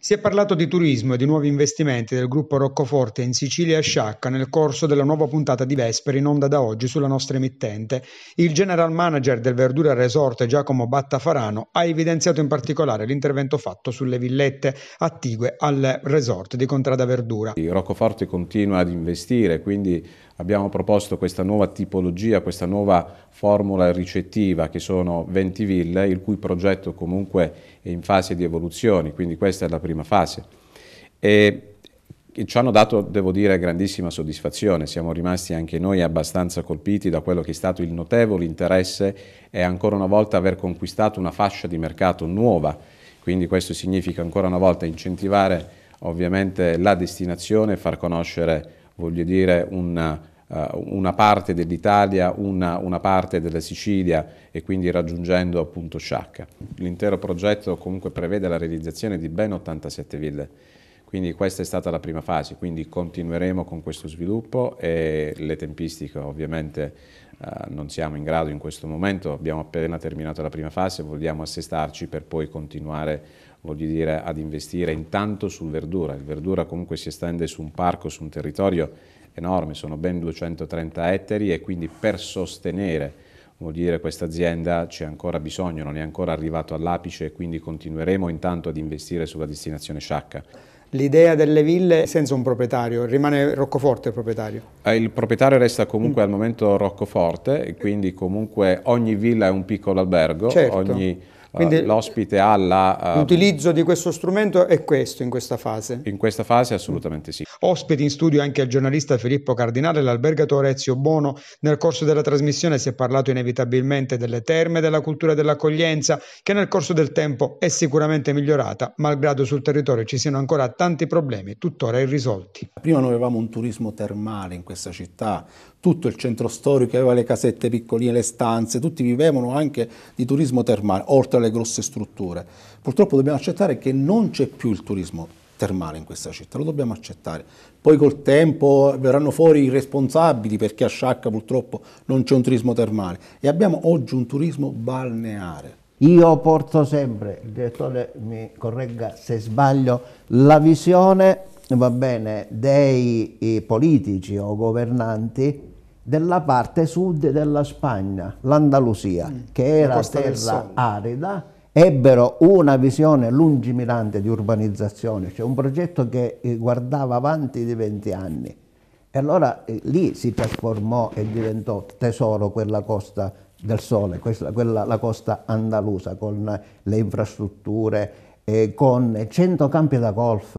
Si è parlato di turismo e di nuovi investimenti del gruppo Roccoforte in Sicilia e Sciacca nel corso della nuova puntata di Vesperi in onda da oggi sulla nostra emittente. Il general manager del Verdura Resort Giacomo Battafarano ha evidenziato in particolare l'intervento fatto sulle villette attigue al resort di Contrada Verdura. Roccoforte continua ad investire, quindi abbiamo proposto questa nuova tipologia, questa nuova formula ricettiva che sono 20 ville, il cui progetto comunque è in fase di evoluzione, quindi questa è la prima fase. E ci hanno dato, devo dire, grandissima soddisfazione, siamo rimasti anche noi abbastanza colpiti da quello che è stato il notevole interesse e ancora una volta aver conquistato una fascia di mercato nuova, quindi questo significa ancora una volta incentivare ovviamente la destinazione, far conoscere voglio dire, una, uh, una parte dell'Italia, una, una, parte della Sicilia e quindi raggiungendo appunto Sciacca. L'intero progetto comunque prevede la realizzazione di ben 87 ville, quindi questa è stata la prima fase, quindi continueremo con questo sviluppo e le tempistiche ovviamente uh, non siamo in grado in questo momento, abbiamo appena terminato la prima fase, vogliamo assestarci per poi continuare voglio dire, ad investire intanto sul verdura. Il verdura comunque si estende su un parco, su un territorio enorme, sono ben 230 ettari e quindi per sostenere vuol dire questa azienda c'è ancora bisogno, non è ancora arrivato all'apice e quindi continueremo intanto ad investire sulla destinazione Sciacca. L'idea delle ville senza un proprietario, rimane Roccoforte il proprietario? Eh, il proprietario resta comunque mm. al momento Roccoforte, quindi comunque ogni villa è un piccolo albergo, certo. ogni quindi l'ospite ha la... Uh, l'utilizzo di questo strumento è questo in questa fase? In questa fase assolutamente sì. Ospiti in studio anche il giornalista Filippo Cardinale e l'albergatore Ezio Bono. Nel corso della trasmissione si è parlato inevitabilmente delle terme, della cultura dell'accoglienza, che nel corso del tempo è sicuramente migliorata, malgrado sul territorio ci siano ancora tanti problemi tuttora irrisolti. Prima noi avevamo un turismo termale in questa città, tutto il centro storico aveva le casette piccoline, le stanze, tutti vivevano anche di turismo termale, oltre alle grosse strutture. Purtroppo dobbiamo accettare che non c'è più il turismo termale in questa città, lo dobbiamo accettare. Poi col tempo verranno fuori i responsabili perché a Sciacca purtroppo non c'è un turismo termale e abbiamo oggi un turismo balneare. Io porto sempre, il direttore mi corregga se sbaglio, la visione va bene, dei politici o governanti della parte sud della Spagna, l'Andalusia, mm. che era terra arida, ebbero una visione lungimirante di urbanizzazione, cioè un progetto che eh, guardava avanti di 20 anni. E allora eh, lì si trasformò e diventò tesoro quella costa del sole, quella, quella, la costa andalusa, con le infrastrutture, eh, con 100 campi da golf,